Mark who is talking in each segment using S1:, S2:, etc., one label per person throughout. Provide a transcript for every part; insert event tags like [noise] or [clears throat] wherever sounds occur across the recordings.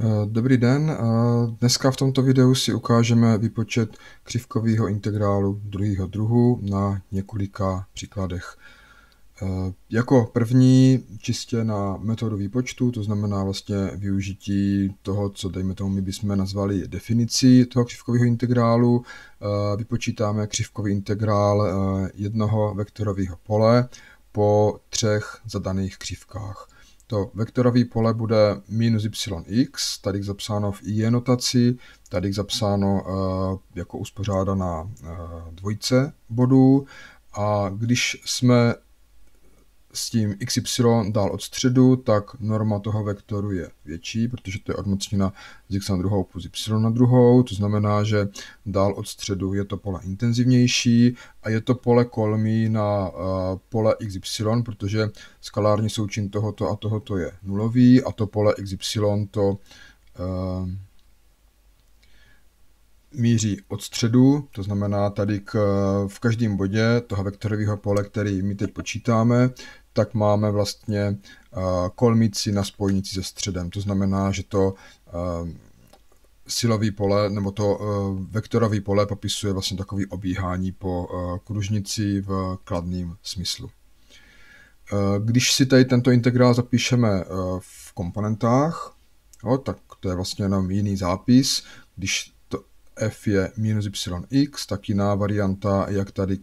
S1: Eh, dobrý den, eh, dneska v tomto videu si ukážeme výpočet křivkového integrálu druhého druhu na několika příkladech. Eh, jako první čistě na metodu výpočtu, to znamená vlastně využití toho, co dejme tomu my bychom nazvali definicí toho křivkového integrálu, vypočítáme křivkový integrál jednoho vektorového pole po třech zadaných křivkách. To vektorové pole bude minus yx, tady zapsáno v i notaci, tady zapsáno uh, jako uspořádaná uh, dvojce bodů. A když jsme s tím xy dál od středu, tak norma toho vektoru je větší, protože to je odmocněna z x na druhou plus y na druhou, to znamená, že dál od středu je to pole intenzivnější a je to pole kolmí na uh, pole xy, protože skalární součin tohoto a tohoto je nulový a to pole xy to uh, míří od středu, to znamená tady k, v každém bodě toho vektorového pole, který my teď počítáme, tak máme vlastně kolmici na spojnici se středem. To znamená, že to silový pole, nebo to vektorový pole popisuje vlastně takový obíhání po kružnici v kladném smyslu. Když si tady tento integrál zapíšeme v komponentách, jo, tak to je vlastně jenom jiný zápis. Když f je minus yx, tak jiná varianta, jak tady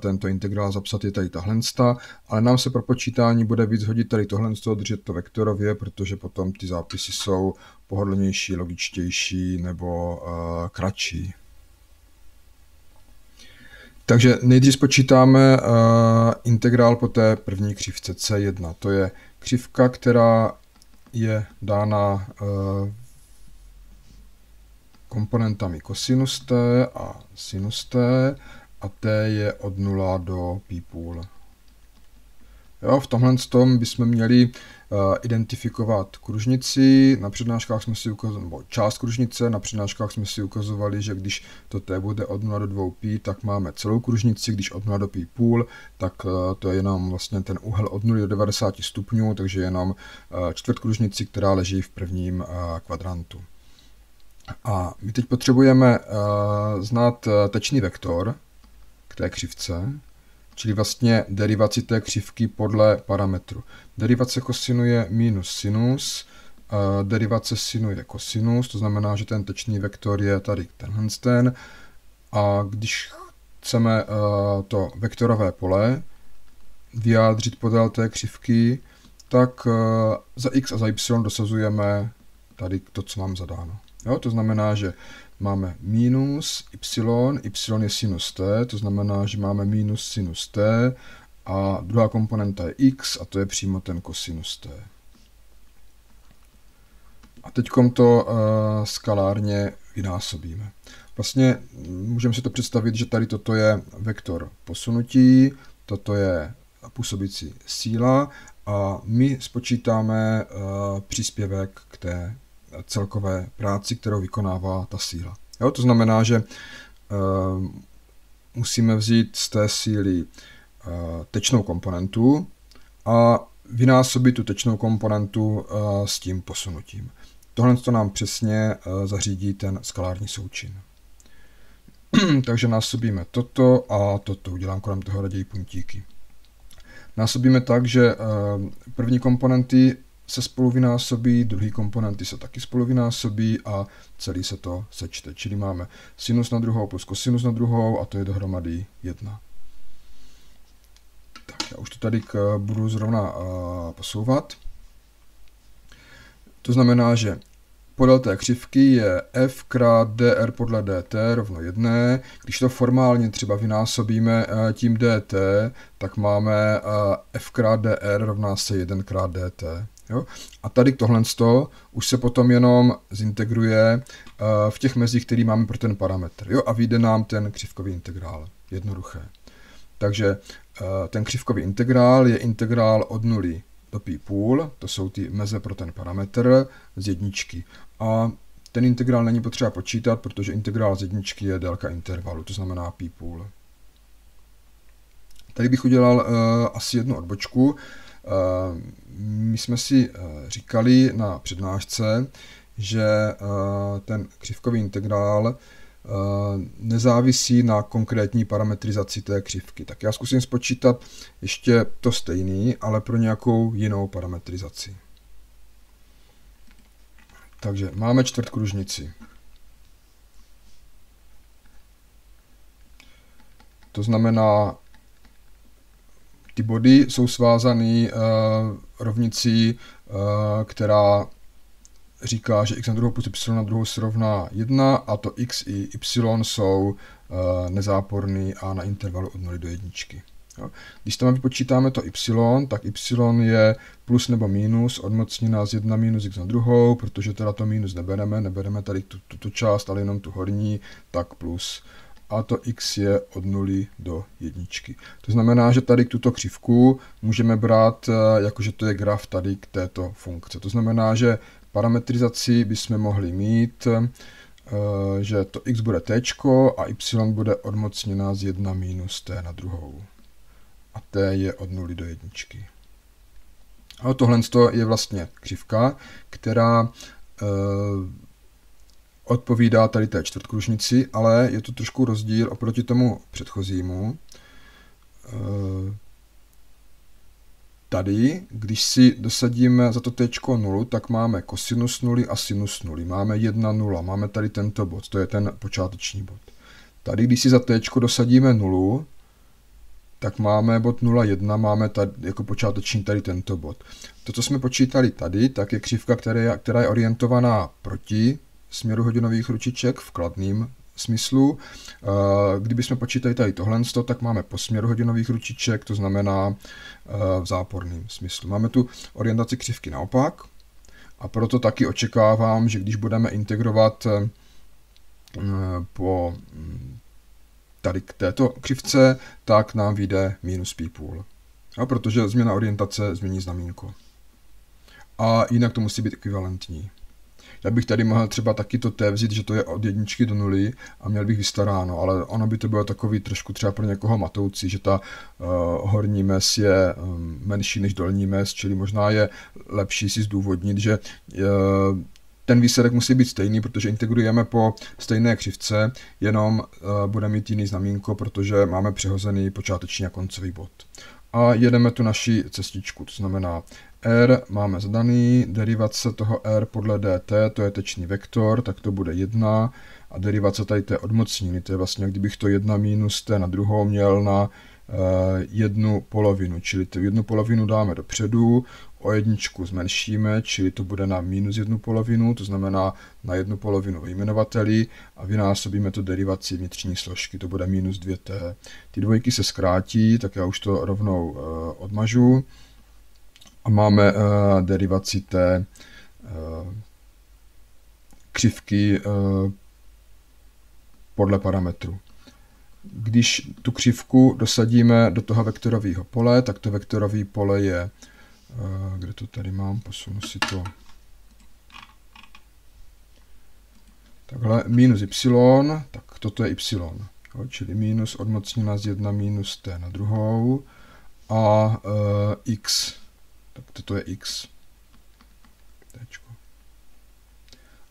S1: tento integrál zapsat, je tady tahle, ale nám se pro počítání bude víc hodit tady tohle, držet to vektorově, protože potom ty zápisy jsou pohodlnější, logičtější nebo uh, kratší. Takže nejdřív spočítáme uh, integrál po té první křivce C1. To je křivka, která je dána uh, komponentami kosinus t a sinus t a t je od 0 do půl. Jo, v tomhle tom bychom měli uh, identifikovat kružnici, na přednáškách jsme si ukazovali, nebo část kružnice, na přednáškách jsme si ukazovali, že když to t bude od 0 do 2 pi, tak máme celou kružnici, když od 0 do pi půl, tak uh, to je jenom vlastně ten úhel od 0 do 90 stupňů, takže jenom uh, čtvrt kružnici, která leží v prvním kvadrantu. A my teď potřebujeme uh, znát uh, tečný vektor k té křivce, čili vlastně derivaci té křivky podle parametru. Derivace kosinu je minus sinus, uh, derivace sinu je kosinus, to znamená, že ten tečný vektor je tady tenhle ten. A když chceme uh, to vektorové pole vyjádřit podél té křivky, tak za x a za y dosazujeme tady to, co mám zadáno. Jo, to znamená, že máme minus y, y je sinus t, to znamená, že máme minus sinus t a druhá komponenta je x a to je přímo ten kosinus t. A teď to uh, skalárně vynásobíme. Vlastně můžeme si to představit, že tady toto je vektor posunutí, toto je působící síla a my spočítáme uh, příspěvek k té celkové práci, kterou vykonává ta síla. Jo, to znamená, že uh, musíme vzít z té síly uh, tečnou komponentu a vynásobit tu tečnou komponentu uh, s tím posunutím. Tohle to nám přesně zařídí ten skalární součin. [clears throat] Takže násobíme toto a toto. Udělám kolem toho raději puntíky. Násobíme tak, že první komponenty se spolu vynásobí, druhý komponenty se taky spolu vynásobí a celý se to sečte. Čili máme sinus na druhou plus kosinus na druhou a to je dohromady 1. Tak já už to tady k, budu zrovna uh, posouvat. To znamená, že podél té křivky je f krát dr podle dt rovno 1. Když to formálně třeba vynásobíme tím dt, tak máme f krát dr rovná se 1 krát dt. Jo? A tady tohle už se potom jenom zintegruje uh, v těch mezích, který máme pro ten parametr. Jo? A vyjde nám ten křivkový integrál. Jednoduché. Takže uh, ten křivkový integrál je integrál od nuly do pi půl, to jsou ty meze pro ten parametr z jedničky. A ten integrál není potřeba počítat, protože integrál z jedničky je délka intervalu, to znamená pi půl. Tady bych udělal uh, asi jednu odbočku. Uh, my jsme si eh, říkali na přednášce, že ten křivkový integrál nezávisí na konkrétní parametrizaci té křivky. Tak já zkusím spočítat ještě to stejný, ale pro nějakou jinou parametrizaci. Takže máme čtvrtkružnici. To znamená, ty body jsou svázané uh, rovnicí, uh, která říká, že x na druhou plus y na druhou se rovná 1 a to x i y jsou uh, nezáporný a na intervalu od 0 do 1. Jo. Když tam vypočítáme to y, tak y je plus nebo minus odmocnina z 1 minus x na druhou, protože teda to minus nebereme, nebereme tady tu, tuto část, ale jenom tu horní, tak plus a to x je od 0 do jedničky. To znamená, že tady tuto křivku můžeme brát, eh, jakože to je graf tady k této funkce. To znamená, že parametrizaci bychom mohli mít, eh, že to x bude t a y bude odmocněna z 1 minus t na druhou. A t je od 0 do jedničky. A tohle je vlastně křivka, která eh, odpovídá tady té čtvrtkružnici, ale je to trošku rozdíl oproti tomu předchozímu. Eh, tady, když si dosadíme za to t 0, tak máme kosinus 0 a sinus 0. Máme 1, 0. Máme tady tento bod, to je ten počáteční bod. Tady, když si za t dosadíme 0, tak máme bod 0,1, máme tady, jako počáteční tady tento bod. To, co jsme počítali tady, tak je křivka, která je, která je orientovaná proti směru hodinových ručiček v kladném smyslu. Eh, kdybychom počítali tady tohle, tak máme po směru hodinových ručiček, to znamená eh, v záporném smyslu. Máme tu orientaci křivky naopak a proto taky očekávám, že když budeme integrovat eh, po hm, tady k této křivce, tak nám vyjde minus pi půl. A protože změna orientace změní znamínko. A jinak to musí být ekvivalentní. Já bych tady mohl třeba taky to T vzít, že to je od jedničky do nuly a měl bych vystaráno, ale ono by to bylo takový trošku třeba pro někoho matoucí, že ta uh, horní mes je um, menší než dolní mes, čili možná je lepší si zdůvodnit, že uh, ten výsledek musí být stejný, protože integrujeme po stejné křivce, jenom uh, bude mít jiný znamínko, protože máme přehozený počáteční a koncový bod. A jedeme tu naši cestičku, to znamená r máme zadaný, derivace toho r podle dt, to je tečný vektor, tak to bude 1 a derivace tady té odmocniny, to je vlastně, kdybych to 1 minus t na druhou měl na uh, jednu polovinu, čili tu jednu polovinu dáme dopředu, o jedničku zmenšíme, čili to bude na minus jednu polovinu, to znamená na jednu polovinu vyjmenovateli a vynásobíme to derivací vnitřní složky, to bude minus 2t. Ty dvojky se zkrátí, tak já už to rovnou uh, odmažu a máme uh, derivaci té uh, křivky podle parametru. Když tu křivku dosadíme do toho vektorového pole, tak to vektorové pole je, kde to tady mám, posunu si to, takhle, minus y, tak toto je y, jo, čili minus odmocněna z 1 minus t na druhou a uh, x tak toto je x. Tečko.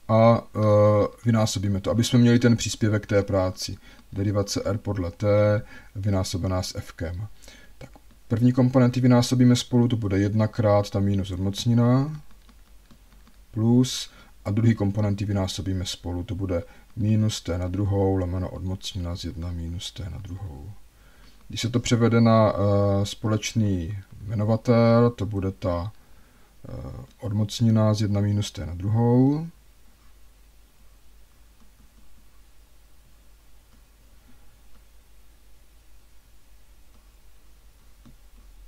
S1: A uh, vynásobíme to, aby jsme měli ten příspěvek té práci. Derivace r podle t vynásobená s f. -kem. První komponenty vynásobíme spolu, to bude 1 krát ta minus odmocnina plus a druhý komponenty vynásobíme spolu, to bude minus t na druhou lomeno odmocnina z 1 minus t na druhou. Když se to převede na uh, společný jmenovatel, to bude ta uh, odmocnina z 1 minus t na druhou.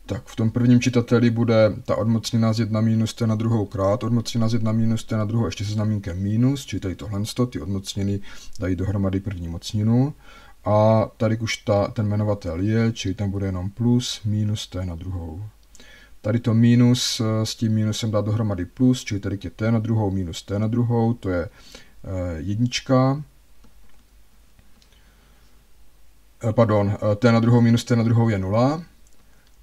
S1: Tak v tom prvním čitateli bude ta odmocnina z 1 minus t na druhou krát, odmocnina z 1 minus t na druhou ještě se znamínkem minus, čili tady tohle, ty odmocniny dají dohromady první mocninu. A tady už ta, ten jmenovatel je, čili tam bude jenom plus, minus t na druhou. Tady to minus eh, s tím minusem dá dohromady plus, čili tady je t na druhou minus t na druhou, to je eh, jednička. Eh, pardon, t na druhou minus t na druhou je nula.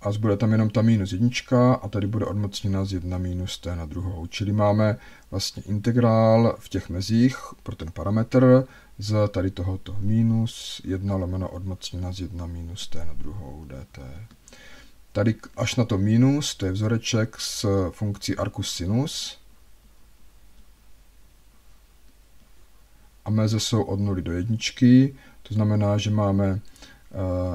S1: A zbude tam jenom ta minus jednička a tady bude odmocněna z 1 minus t na druhou. Čili máme vlastně integrál v těch mezích pro ten parametr z tady tohoto minus 1 lomeno odmocněna z 1 minus t na druhou dt. Tady až na to minus, to je vzoreček s funkcí arcus sinus. A meze jsou od 0 do jedničky, to znamená, že máme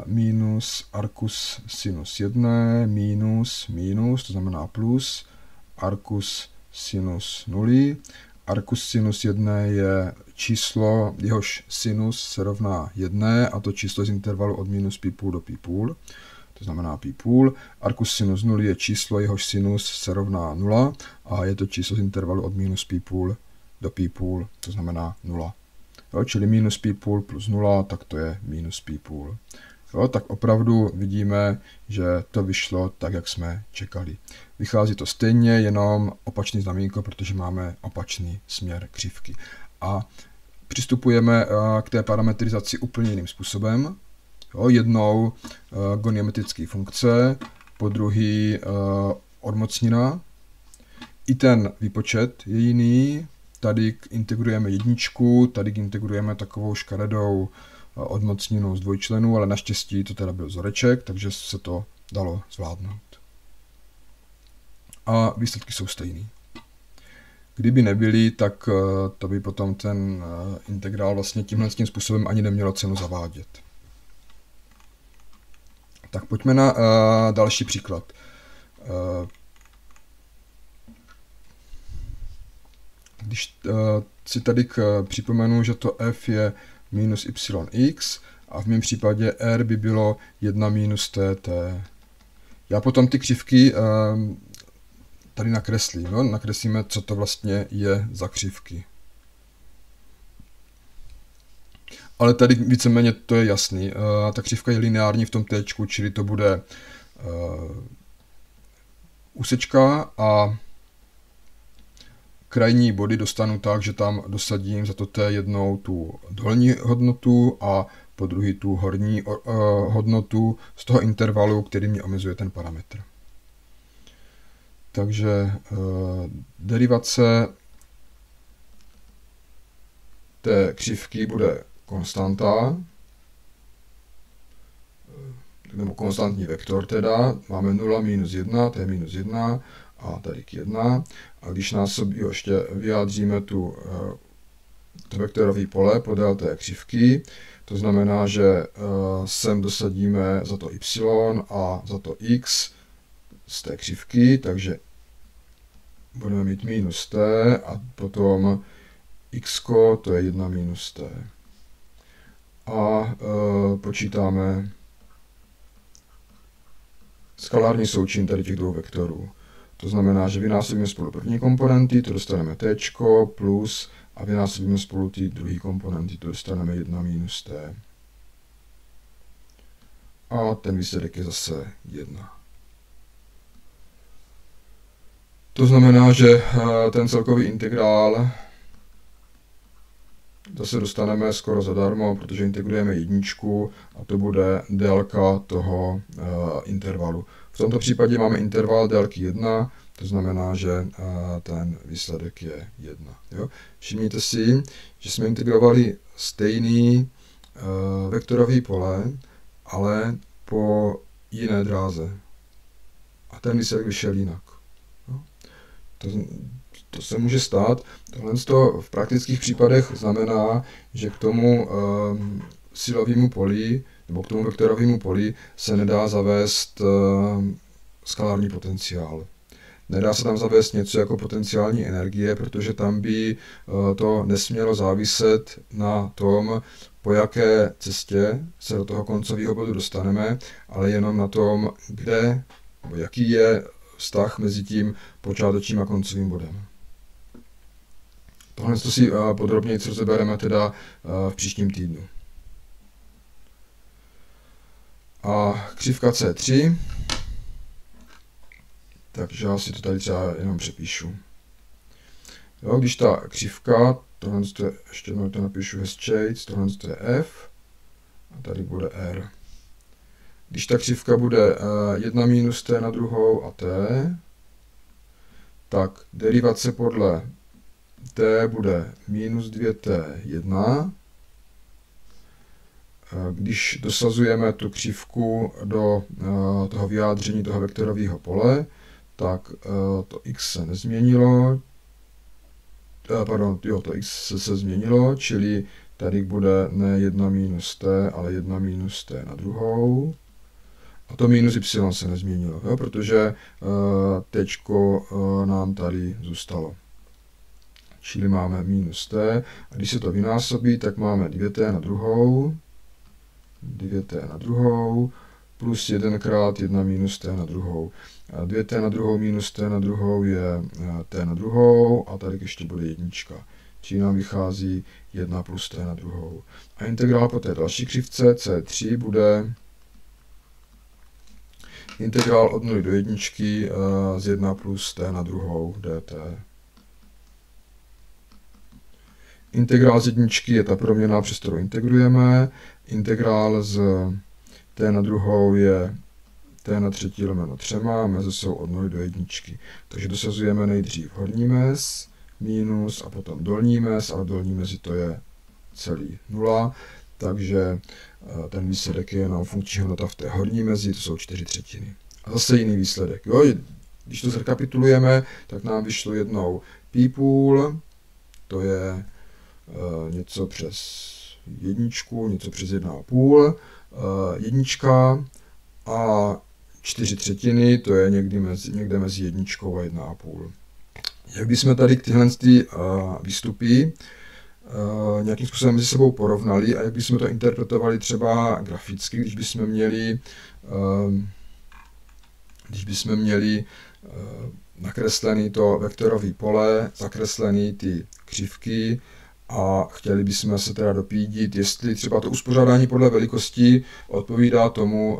S1: minus arcus sinus 1, minus, minus, to znamená plus, arcus sinus 0. Arcus sinus 1 je číslo, jehož sinus se rovná 1 a to číslo z intervalu od minus pi půl do pi půl, to znamená pi půl. Arcus sinus 0 je číslo, jehož sinus se rovná 0 a je to číslo z intervalu od minus pi půl do pi půl, to znamená 0. Jo, čili minus pi půl plus 0, tak to je minus pi půl. Jo, tak opravdu vidíme, že to vyšlo tak, jak jsme čekali. Vychází to stejně, jenom opačný znamínko, protože máme opačný směr křivky. A přistupujeme eh, k té parametrizaci úplně jiným způsobem. Jo, jednou uh, goniometrické funkce, po druhý uh, odmocnina. I ten výpočet je jiný, tady integrujeme jedničku, tady integrujeme takovou škaredou eh, odmocninu z dvojčlenů, ale naštěstí to teda byl vzoreček, takže se to dalo zvládnout. A výsledky jsou stejný. Kdyby nebyly, tak eh, to by potom ten eh, integrál vlastně tímhle tím způsobem ani nemělo cenu zavádět. Tak pojďme na další příklad. Když uh, si tady k, uh, připomenu, že to f je minus yx a v mém případě r by bylo 1 minus tt. Já potom ty křivky uh, tady nakreslím. No? Nakreslíme, co to vlastně je za křivky. Ale tady víceméně to je jasný. Uh, ta křivka je lineární v tom t, čili to bude úsečka a krajní body dostanu tak, že tam dosadím za to té jednou tu dolní hodnotu a po druhý tu horní uh, hodnotu z toho intervalu, který mi omezuje ten parametr. Takže uh, derivace té křivky bude konstanta, nebo konstantní vektor teda, máme 0 minus 1, to je minus 1, a tady k 1. A když násobí, ještě vyjádříme tu, eh, to vektorové pole podél té křivky, to znamená, že eh, sem dosadíme za to y a za to x z té křivky, takže budeme mít minus t a potom x, to je 1 minus t. A e, počítáme skalární součin tady těch dvou vektorů. To znamená, že vynásobíme spolu první komponenty, to dostaneme t plus a vynásobíme spolu ty druhé komponenty, to dostaneme 1 minus t. A ten výsledek je zase 1. To znamená, že eh, ten celkový integrál zase dostaneme skoro zadarmo, protože integrujeme jedničku a to bude délka toho uh, intervalu. V tomto případě máme interval délky 1, to znamená, že ten výsledek je 1. Jo? Všimněte si, že jsme integrovali stejný uh, vektorový pole, ale po jiné dráze. A ten výsledek vyšel jinak. Jo? To, to se může stát. Tohle to v praktických případech znamená, že k tomu um, silovému poli nebo k tomu vektorovému poli se nedá zavést um, skalární potenciál. Nedá se tam zavést něco jako potenciální energie, protože tam by uh, to nesmělo záviset na tom, po jaké cestě se do toho koncového bodu dostaneme, ale jenom na tom, kde, jaký je vztah mezi tím počátečním a koncovým bodem. Tohle si uh, podrobněji rozebereme teda v příštím týdnu. A křivka C3, takže já si to tady třeba jenom přepíšu. Jo, když ta křivka, tohle je, ještě to napíšu hezčejc, tohle je F, a tady bude R. když ta křivka bude 1 minus t na druhou a t, tak derivace podle t bude minus 2t1. Když dosazujeme tu křivku do toho vyjádření toho vektorového pole, tak to x se nezměnilo, pardon, jo, to x se, se změnilo, čili tady bude ne 1 minus t, ale 1 minus t na druhou. A to minus y se nezměnilo, jo, protože tečko nám tady zůstalo. Čili máme minus t. A když se to vynásobí, tak máme 2t na druhou. 2t na druhou plus 1 krát 1 minus t na druhou. 2t na druhou minus t na druhou je t na druhou a tady ještě bude jednička. Čili nám vychází 1 plus t na druhou. A integrál po té další křivce c3 bude integrál od 0 do jedničky z 1 plus t na druhou dt. Integrál z jedničky je ta proměna, přes kterou integrujeme. Integrál z t na druhou je t na třetí lomeno třema, meze jsou od 0 do jedničky. Takže dosazujeme nejdřív horní mez, minus a potom dolní mez, ale dolní mezi to je celý nula, takže eh, ten výsledek je jenom funkční hodnota v té horní mezi, to jsou 4 třetiny. A zase jiný výsledek. Jo? Když to zrekapitulujeme, tak nám vyšlo jednou pi půl, to je uh, něco přes jedničku, něco přes jedna a půl, uh, jednička a čtyři třetiny, to je někdy mezi, někde mezi jedničkou a jedna a půl. Jak bychom tady tyhle ty, uh, výstupy uh, nějakým způsobem mezi sebou porovnali a jak bychom to interpretovali třeba graficky, když bychom měli, když bychom měli nakreslený to vektorový pole, zakreslený ty křivky, a chtěli bychom se teda dopídit, jestli třeba to uspořádání podle velikosti odpovídá tomu,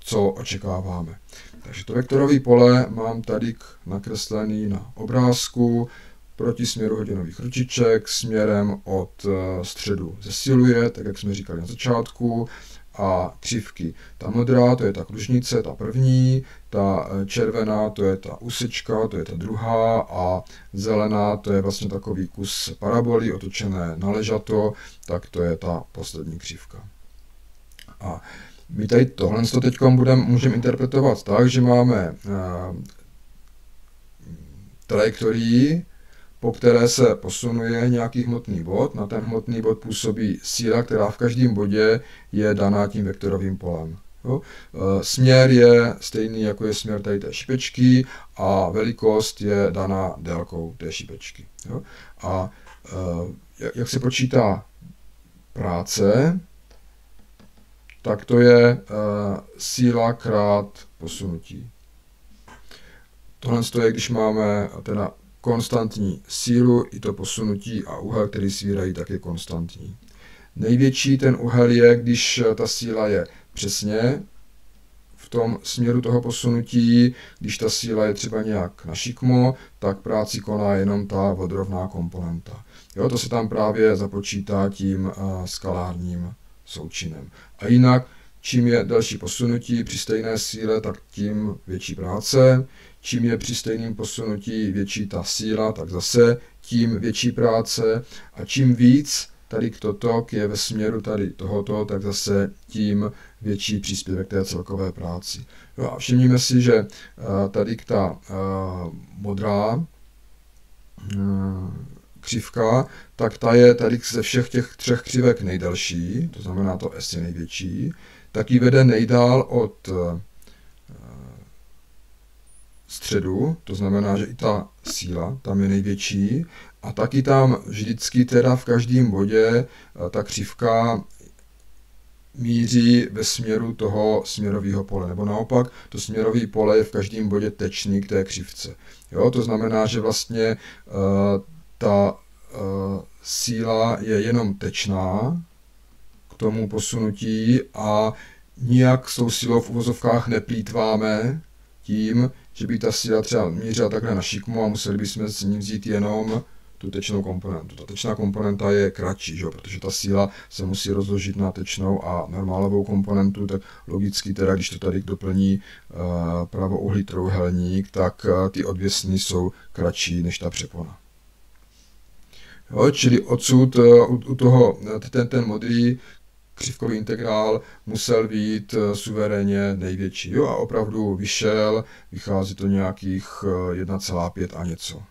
S1: co očekáváme. Takže to vektorové pole mám tady nakreslený na obrázku proti směru hodinových ručiček směrem od eh, středu zesiluje, tak jak jsme říkali na začátku, a křivky. Ta modrá, to je ta kružnice, ta první, ta eh, červená, to je ta úsečka, to je ta druhá a zelená, to je vlastně takový kus paraboly otočené na ležato, tak to je ta poslední křivka. A my tady tohle teď můžeme interpretovat tak, že máme uh, trajektorii, po které se posunuje nějaký hmotný bod. Na ten hmotný bod působí síla, která v každém bodě je daná tím vektorovým polem. Jo? E, směr je stejný, jako je směr tady té šipečky a velikost je daná délkou té šipečky. Jo? A e, jak se počítá práce, tak to je uh, síla krát posunutí. Tohle je, když máme teda konstantní sílu, i to posunutí a úhel, který svírají, tak je konstantní. Největší ten úhel je, když ta síla je přesně v tom směru toho posunutí, když ta síla je třeba nějak na šikmo, tak práci koná jenom ta vodrovná komponenta. Jo, to se tam právě započítá tím uh, skalárním součinem. A jinak, čím je další posunutí při stejné síle, tak tím větší práce. Čím je při stejném posunutí větší ta síla, tak zase tím větší práce. A čím víc tady toto je ve směru tady tohoto, tak zase tím větší příspěvek té celkové práci. No a všimníme si, že tady ta uh, modrá uh, křivka, tak ta je tady ze všech těch třech křivek nejdelší, to znamená to S je největší, tak ji vede nejdál od eh, středu, to znamená, že i ta síla tam je největší a taky tam vždycky teda v každém bodě eh, ta křivka míří ve směru toho směrového pole, nebo naopak to směrové pole je v každém bodě tečný k té křivce. Jo, to znamená, že vlastně uh, ta uh, síla je jenom tečná k tomu posunutí a nijak s tou silou v uvozovkách neplýtváme tím, že by ta síla třeba mířila takhle na šikmu a museli bychom s ním vzít jenom tu tečnou komponentu. Ta tečná komponenta je kratší, že? protože ta síla se musí rozložit na tečnou a normálovou komponentu, tak logicky teda, když to tady doplní uh, pravouhlý trouhelník, tak uh, ty odvěsny jsou kratší než ta přepona. Jo, čili odsud uh, u, u toho ten, ten modrý křivkový integrál musel být suverénně největší. Jo, a opravdu vyšel, vychází to nějakých 1,5 a něco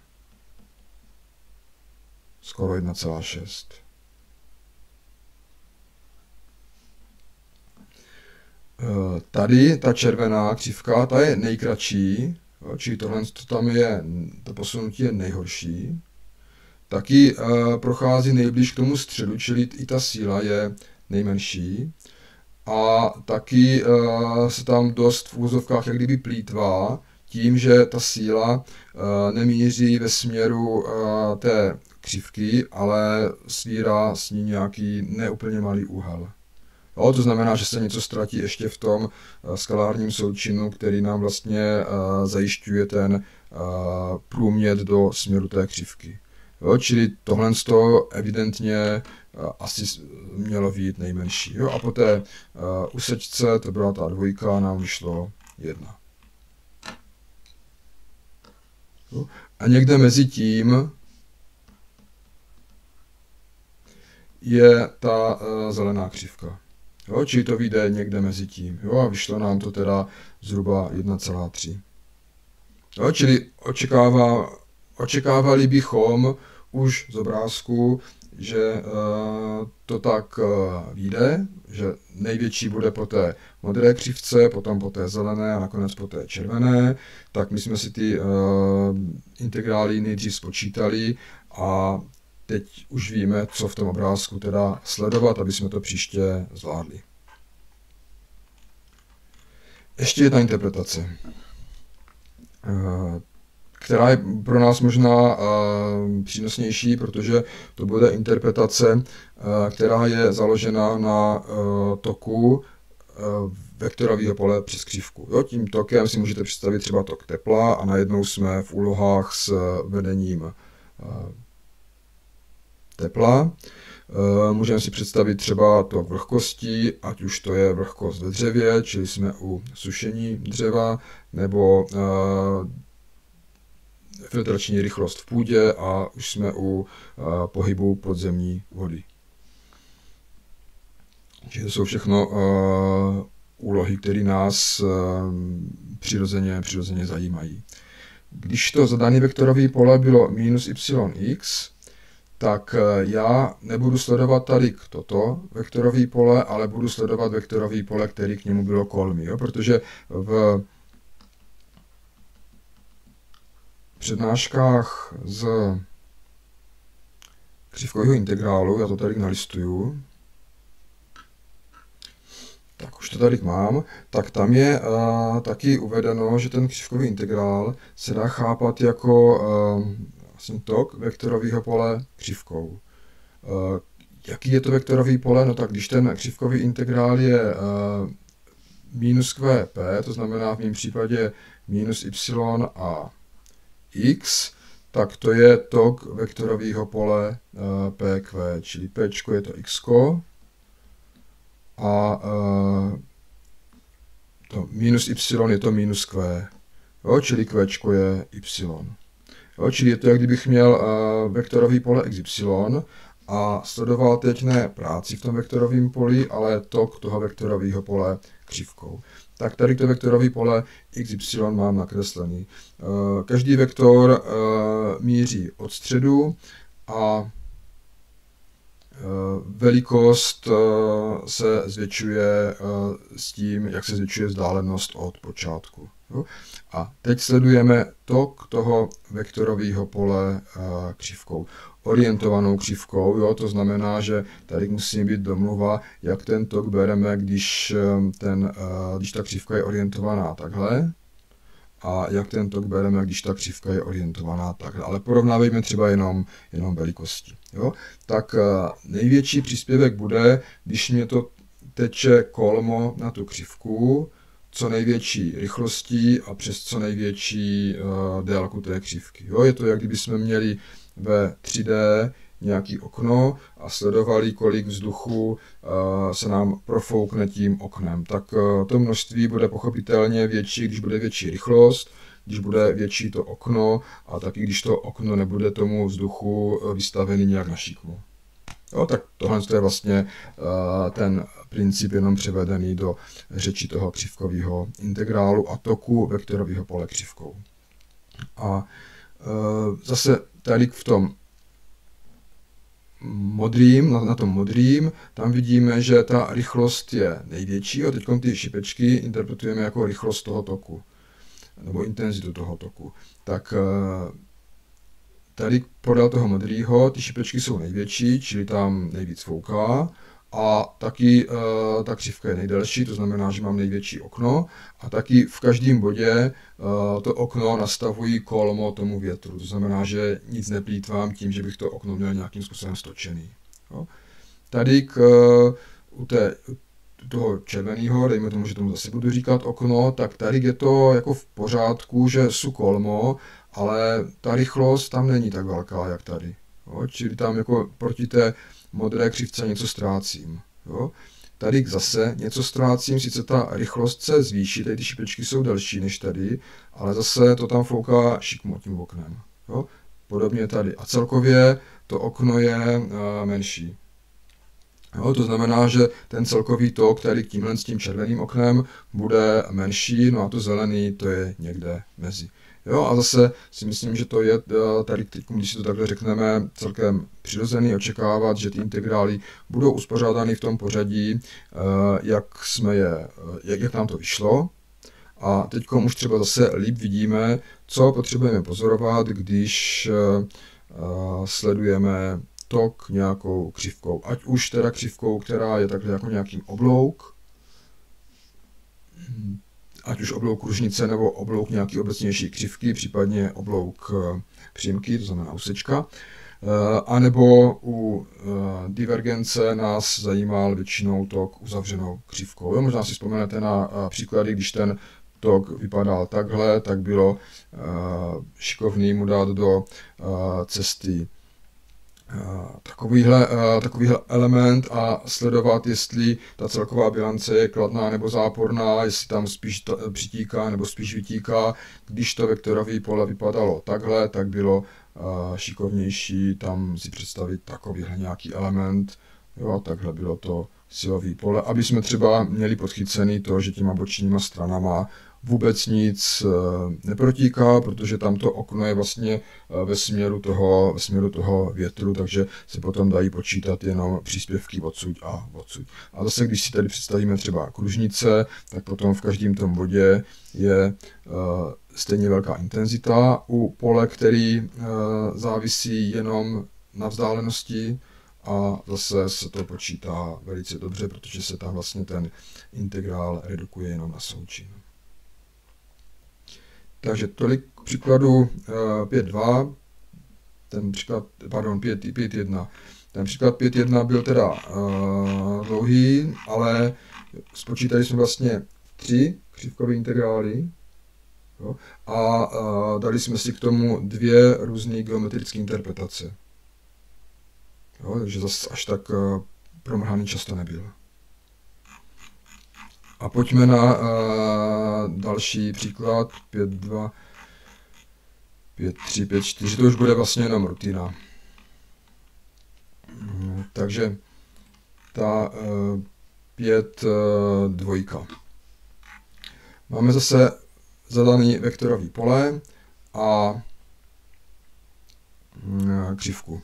S1: skoro 1,6. Eh, tady ta červená křivka, ta je nejkratší, čili tohle to tam je, to posunutí je nejhorší. Taky prochází nejblíž k tomu středu, čili i ta síla je nejmenší. A taky uh, se tam dost v úzovkách jak kdyby plítvá, tím, že ta síla uh, nemíří ve směru uh, té křivky, ale svírá s ní nějaký neúplně malý úhel. Jo, to znamená, že se něco ztratí ještě v tom skalárním součinu, který nám vlastně zajišťuje ten průměr do směru té křivky. Jo, čili tohle to evidentně uh, asi mělo být nejmenší. Jo, a po té uh, usečce, to byla ta dvojka, nám vyšlo jedna. Jo, a někde mezi tím je ta uh, zelená křivka. Jo, čili to vyjde někde mezi tím. Jo, a vyšlo nám to teda zhruba 1,3. Jo, čili očekává, očekávali bychom už z obrázku, že uh, to tak uh, vyjde, že největší bude po té modré křivce, potom po té zelené a nakonec po té červené, tak my jsme si ty uh, integrály nejdřív spočítali a teď už víme, co v tom obrázku teda sledovat, aby jsme to příště zvládli. Ještě jedna interpretace, eh, která je pro nás možná eh, přínosnější, protože to bude interpretace, eh, která je založena na toku vektorového pole přes křivku. Jo, tím tokem si můžete představit třeba tok tepla a najednou jsme v úlohách s vedením tepla. Eh, můžeme si představit třeba to vlhkostí, ať už to je vlhkost ve dřevě, čili jsme u sušení dřeva, nebo eh, filtrační rychlost v půdě a už jsme u eh, pohybu podzemní vody. Čili to jsou všechno úlohy, které nás přirozeně, přirozeně zajímají. Když to zadané vektorové pole bylo minus yx, tak eh, já nebudu sledovat tady toto vektorové pole, ale budu sledovat vektorové pole, který k němu bylo kolmy, jo? protože v přednáškách z křivkového integrálu, já to tady nalistuju, tak už to tady mám, tak tam je uh, taky uvedeno, že ten křivkový integrál se dá chápat jako uh, vlastně tok vektorového pole křivkou. Eh, jaký je to vektorový pole? No tak když ten křivkový integrál je eh, minus qp, to znamená v mém případě minus y a x, tak to je tok vektorového pole eh, pq, čili p je to x, a to minus y je to minus q, jo, čili q je y. Jo, čili je to, jak kdybych měl uh, vektorový pole xy a sledoval teď ne práci v tom vektorovém poli, ale tok toho vektorového pole křivkou. Tak tady to vektorové pole xy mám nakreslený. Uh, každý vektor uh, míří od středu a velikost se zvětšuje s tím, jak se zvětšuje vzdálenost od počátku. A teď sledujeme tok toho vektorového pole křivkou. Orientovanou křivkou, jo, to znamená, že tady musí být domluva, jak ten tok bereme, když, ten, když ta křivka je orientovaná takhle, a jak ten tok bereme, když ta křivka je orientovaná takhle. Ale porovnávejme třeba jenom, jenom velikosti. Jo? Tak největší příspěvek bude, když mě to teče kolmo na tu křivku, co největší rychlostí a přes co největší uh, délku té křivky. Jo, je to, jak kdyby jsme měli ve 3D nějaký okno a sledovali, kolik vzduchu se nám profoukne tím oknem. Tak to množství bude pochopitelně větší, když bude větší rychlost, když bude větší to okno a taky když to okno nebude tomu vzduchu vystavený nějak na šikmu. Jo, tak tohle je vlastně ten princip jenom převedený do řeči toho křivkového integrálu a toku vektorového pole křivkou. A zase tady v tom modrým, na, na tom modrým, tam vidíme, že ta rychlost je největší a teď ty šipečky interpretujeme jako rychlost toho toku nebo intenzitu toho toku. Tak uh, Tady podél toho modrého ty šipečky jsou největší, čili tam nejvíc fouká. A taky uh, ta křivka je nejdelší, to znamená, že mám největší okno. A taky v každém bodě uh, to okno nastavují kolmo tomu větru. To znamená, že nic neplýtvám tím, že bych to okno měl nějakým způsobem stočený. Jo. Tady k, uh, u té, toho červeného, dejme tomu, že tomu zase budu říkat okno, tak tady je to jako v pořádku, že jsou kolmo ale ta rychlost tam není tak velká, jak tady. Jo? Čili tam jako proti té modré křivce něco ztrácím. Jo? Tady zase něco ztrácím, sice ta rychlost se zvýší, tady ty šipečky jsou delší než tady, ale zase to tam fouká šikmo tím oknem. Jo? Podobně tady. A celkově to okno je uh, menší. Jo, to znamená, že ten celkový tok tady tímhle s tím červeným oknem bude menší, no a to zelený to je někde mezi. Jo, a zase si myslím, že to je eh, tady, teď, když si to takhle řekneme, celkem přirozený očekávat, že ty integrály budou uspořádány v tom pořadí, eh, jak, jsme je, eh, jak, jak nám to vyšlo. A teď už třeba zase líp vidíme, co potřebujeme pozorovat, když sledujeme tok nějakou křivkou. Ať už teda křivkou, která je takhle jako nějaký oblouk, ať už oblouk kružnice nebo oblouk nějaký obecnější křivky, případně oblouk eh, přímky, to znamená úsečka. Eh, a nebo u eh, divergence nás zajímal většinou tok uzavřenou křivkou. Jo, možná si vzpomenete na příklady, když ten tok vypadal takhle, tak bylo šikovný mu dát do cesty takovýhle, takovýhle element a sledovat, jestli ta celková bilance je kladná nebo záporná, jestli tam spíš to, přitíká nebo spíš vytíká. Když to vektorové pole vypadalo takhle, tak bylo šikovnější tam si představit takovýhle nějaký element. Jo, takhle bylo to silový pole, aby jsme třeba měli podchycený to, že těma bočníma stranama vůbec nic eh, neprotíká, protože tam to okno je vlastně eh, ve směru toho, ve směru toho větru, takže se potom dají počítat jenom příspěvky odsud a odsud. A zase, když si tady představíme třeba kružnice, tak potom v každém tom bodě je eh, stejně velká intenzita u pole, který závisí jenom na vzdálenosti, a zase se to počítá velice dobře, protože se tam vlastně ten integrál redukuje jenom na součin. Takže tolik k příkladu 5.2, eh, ten příklad, pardon, 5.1. Ten příklad 5.1 byl teda uh, dlouhý, ale spočítali jsme vlastně tři křivkové integrály jo, a uh, dali jsme si k tomu dvě různé geometrické interpretace. Jo, takže zase až tak uh, promrhaný často nebyl. A pojďme na uh, další příklad 5.2, 5.3, 5.4, to už bude vlastně jenom rutina. Mm, takže ta uh, 5 uh, dvojka. Máme zase zadaný vektorový pole a uh, křivku.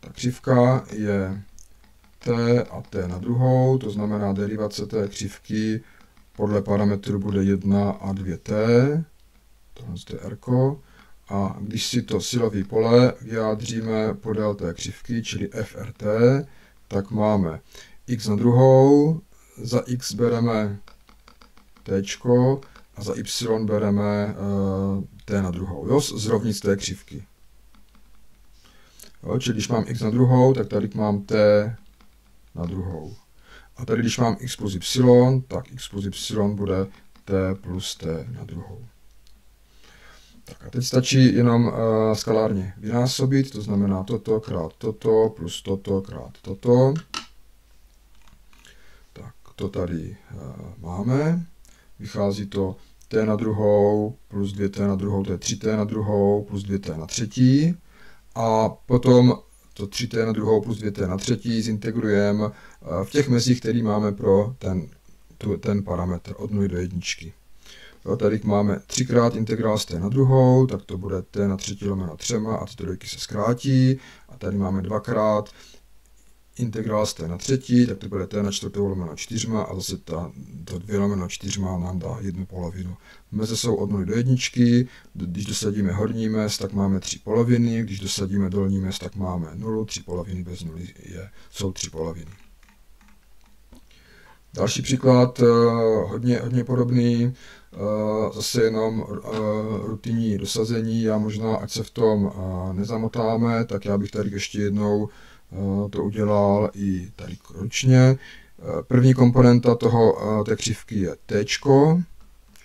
S1: Ta křivka je t a t na druhou, to znamená derivace té křivky podle parametru bude 1 a 2t, tohle je r, a když si to silové pole vyjádříme podél té křivky, čili FRT, tak máme x na druhou, za x bereme t a za y bereme uh, t na druhou, jo, z rovnic té křivky. Jo, čili když mám x na druhou, tak tady mám t na druhou. A tady, když mám x plus y, tak x plus y bude t plus t na druhou. Tak a teď stačí jenom uh, skalárně vynásobit, to znamená toto krát toto plus toto krát toto. Tak to tady uh, máme. Vychází to t na druhou plus 2t na druhou, to je 3t na druhou plus 2t na třetí. A potom to 3t na druhou plus 2t na třetí zintegrujeme v těch mezích, které máme pro ten, tu, ten parametr od 0 do jedničky. Jo, tady máme 3 krát integrál z t na druhou, tak to bude t na třetí lomeno třema a ty trojky se zkrátí. A tady máme dvakrát integrál z t na třetí, tak to bude t na čtvrtou lomeno čtyřma a zase ta, to dvě lomeno čtyřma nám dá jednu polovinu. Meze jsou od 0 do jedničky, když dosadíme horní mez, tak máme tři poloviny, když dosadíme dolní mez, tak máme nulu, tři poloviny bez nuly je, jsou tři poloviny. Další příklad, eh, hodně, hodně podobný, eh, zase jenom eh, rutinní dosazení Já možná, ať se v tom nezamotáme, tak já bych tady ještě jednou to udělal i tady ručně. První komponenta toho, té křivky je t,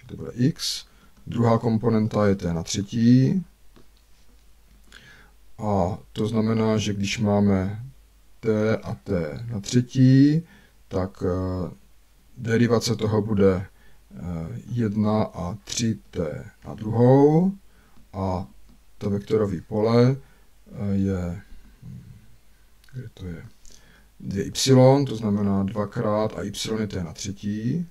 S1: to bude x, druhá komponenta je t na třetí, a to znamená, že když máme t a t na třetí, tak derivace toho bude 1 a 3t na druhou. A to vektorové pole je, to je, 2y, to znamená 2 krát a y je t na třetí.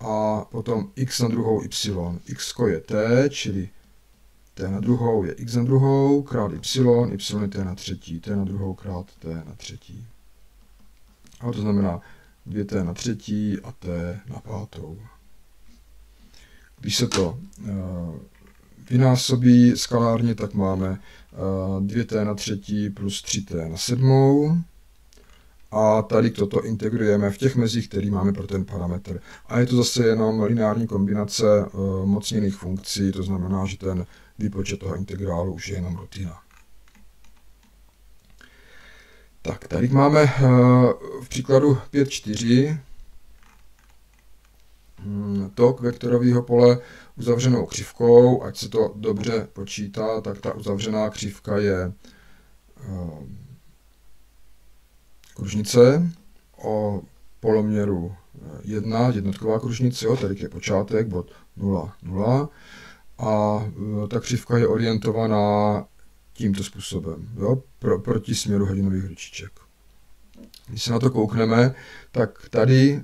S1: A potom x na druhou y. x je t, čili t na druhou je x na druhou, krát y, y je t na třetí, t na druhou krát t na třetí. A to znamená 2t na třetí a t na pátou. Když se to uh, vynásobí skalárně, tak máme uh, 2t na třetí plus 3t na sedmou. A tady toto integrujeme v těch mezích, který máme pro ten parametr. A je to zase jenom lineární kombinace uh, mocněných funkcí, to znamená, že ten výpočet toho integrálu už je jenom rutina. Tak, tady máme uh, v příkladu 5.4 hmm, tok vektorového pole uzavřenou křivkou, ať se to dobře počítá, tak ta uzavřená křivka je uh, kružnice o poloměru 1, jednotková kružnice, jo, tady je počátek, bod 0, 0. A uh, ta křivka je orientovaná tímto způsobem, jo, pro, proti směru hodinových ručiček. Když se na to koukneme, tak tady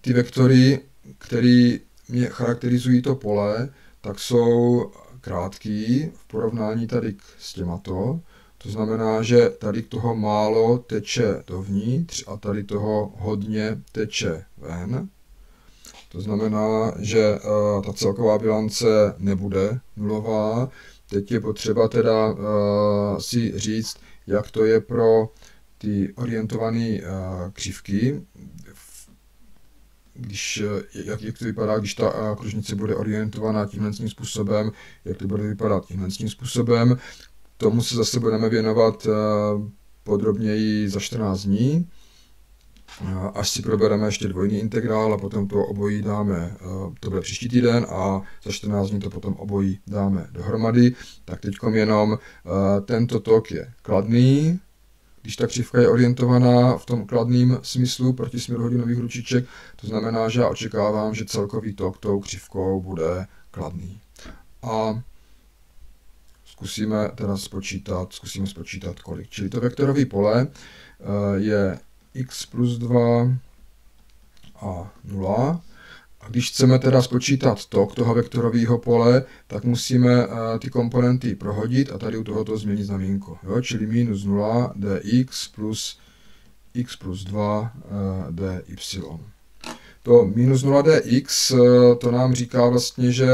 S1: ty vektory, které mě charakterizují to pole, tak jsou krátký v porovnání tady s těmato. To znamená, že tady toho málo teče dovnitř a tady toho hodně teče ven. To znamená, že uh, ta celková bilance nebude nulová, Teď je potřeba teda uh, si říct, jak to je pro ty orientované uh, křivky, když, jak, jak to vypadá, když ta uh, kružnice bude orientovaná tímhle způsobem, jak to bude vypadat tímhle způsobem. Tomu se zase budeme věnovat uh, podrobněji za 14 dní. Až si probereme ještě dvojný integrál a potom to obojí dáme, eh, to bude příští týden a za 14 dní to potom obojí dáme dohromady, tak teď jenom eh, tento tok je kladný, když ta křivka je orientovaná v tom kladném smyslu proti směru hodinových ručiček, to znamená, že já očekávám, že celkový tok tou křivkou bude kladný. A zkusíme teda spočítat, zkusíme spočítat kolik. Čili to vektorové pole eh, je x plus 2 a 0. Když chceme teda spočítat tok toho vektorového pole, tak musíme uh, ty komponenty prohodit a tady u tohoto změnit znamínko. Jo? Čili minus 0 dx plus x plus 2 uh, dy. To minus 0 dx uh, to nám říká vlastně, že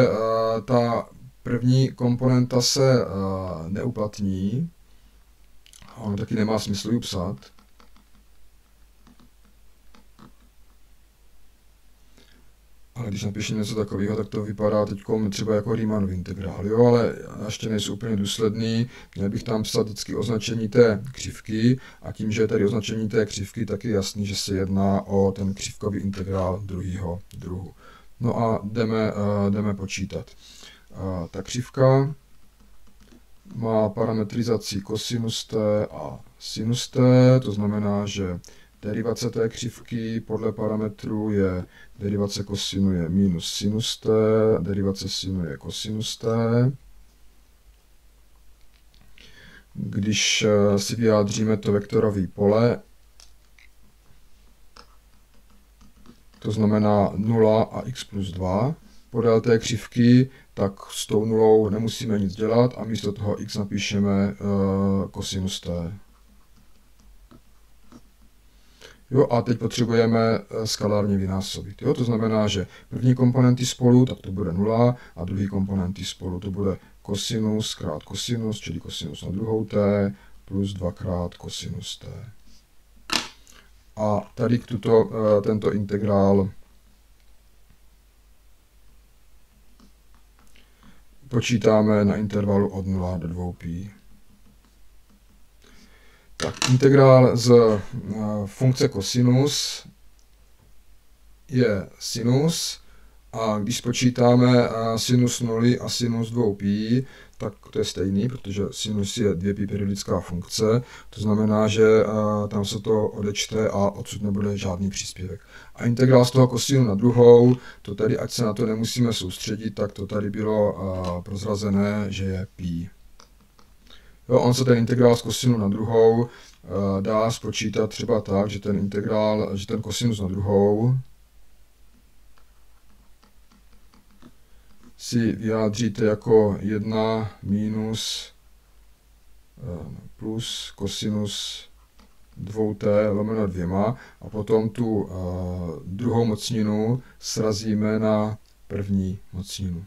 S1: ta první komponenta se neuplatní. Ono taky nemá smysl ji psát. Ale když napíšu něco takového, tak to vypadá teď třeba jako Riemannův integrál, jo, ale ještě nejsou úplně důsledný. Měl bych tam psat vždycky označení té křivky a tím, že je tady označení té křivky, tak je jasný, že se jedná o ten křivkový integrál druhého druhu. No a jdeme, uh, jdeme počítat. Uh, ta křivka má parametrizaci kosinus t a sinus t, to znamená, že derivace té křivky podle parametru je derivace kosinu je minus sinus t, derivace sinu je kosinus t. Když eh, si vyjádříme to vektorové pole, to znamená 0 a x plus 2, podél té křivky, tak s tou nulou nemusíme nic dělat a místo toho x napíšeme uh, kosinus t. Jo, a teď potřebujeme eh, skalárně vynásobit. Jo, to znamená, že první komponenty spolu, tak to bude 0, a druhý komponenty spolu, to bude kosinus krát kosinus, čili kosinus na druhou t, plus 2 krát kosinus t. A tady tuto, eh, tento integrál počítáme na intervalu od 0 do 2π. Tak integrál z uh, funkce kosinus je sinus a když spočítáme uh, sinus 0 a sinus 2π, tak to je stejný, protože sinus je 2π periodická funkce, to znamená, že uh, tam se to odečte a odsud nebude žádný příspěvek. A integrál z toho kosinu na druhou, to tady, ať se na to nemusíme soustředit, tak to tady bylo uh, prozrazené, že je π. Jo, on se ten integrál z kosinu na druhou uh, dá spočítat třeba tak, že ten integrál, že ten kosinus na druhou si vyjádříte jako 1 minus uh, plus kosinus 2t lomeno dvěma a potom tu uh, druhou mocninu srazíme na první mocninu.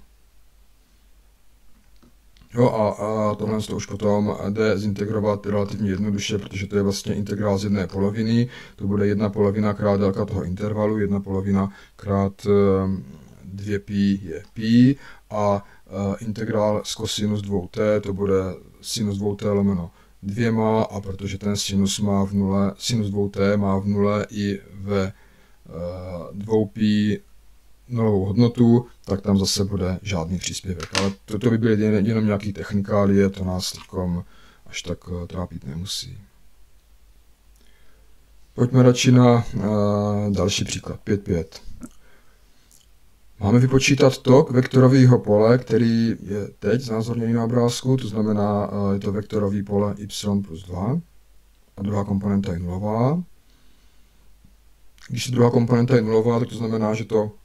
S1: Jo a, a tohle to už potom jde zintegrovat relativně jednoduše, protože to je vlastně integrál z jedné poloviny. To bude jedna polovina krát délka toho intervalu, jedna polovina krát 2π ehm, je π a uh, integrál z kosinus 2t, to bude sinus 2t lomeno dvěma a protože ten sinus má v nule, sinus 2t má v nule i ve uh, 2π nulovou hodnotu, tak tam zase bude žádný příspěvek. Ale toto by byly jen, jenom nějaký technikálie, to nás teďkom až tak uh, trápit nemusí. Pojďme radši na uh, další příklad, 5.5. Máme vypočítat tok vektorového pole, který je teď znázorněný na obrázku, to znamená, uh, je to vektorový pole y plus 2 a druhá komponenta je nulová. Když druhá komponenta je nulová, tak to znamená, že to Eh,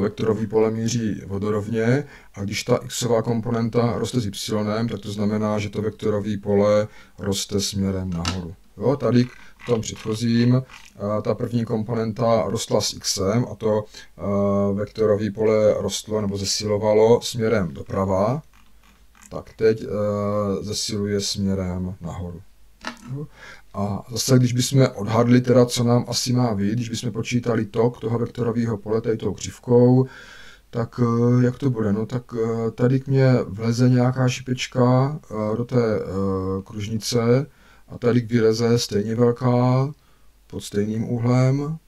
S1: vektorový pole míří vodorovně a když ta xová komponenta roste s y, tak to znamená, že to vektorové pole roste směrem nahoru. Jo, tady v tom předchozím eh, ta první komponenta rostla s x a to eh, vektorové pole rostlo nebo zesilovalo směrem doprava, tak teď zesiluje směrem nahoru. A zase, když bychom odhadli teda, co nám asi má být, když bychom počítali tok toho vektorového pole tady tou křivkou, tak eh, jak to bude? No tak eh, tady k mě vleze nějaká šipečka eh, do té kružnice a tady vyleze stejně velká pod stejným úhlem,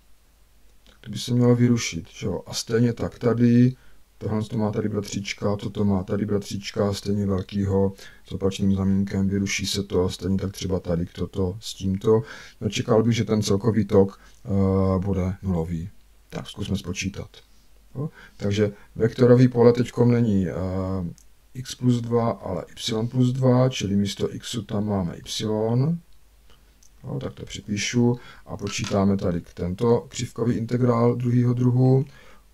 S1: tak to by se mělo vyrušit. Že? A stejně tak tady Tohle to má tady bratříčka, toto má tady bratříčka stejně velkýho s opačným zamínkem, vyruší se to, stejně tak třeba tady toto s tímto. No, čekal bych, že ten celkový tok uh, bude nulový. Tak zkusme spočítat. No, takže vektorový pole teď není uh, x plus 2, ale y plus 2, čili místo x tam máme y. No, tak to připíšu a počítáme tady tento křivkový integrál druhého druhu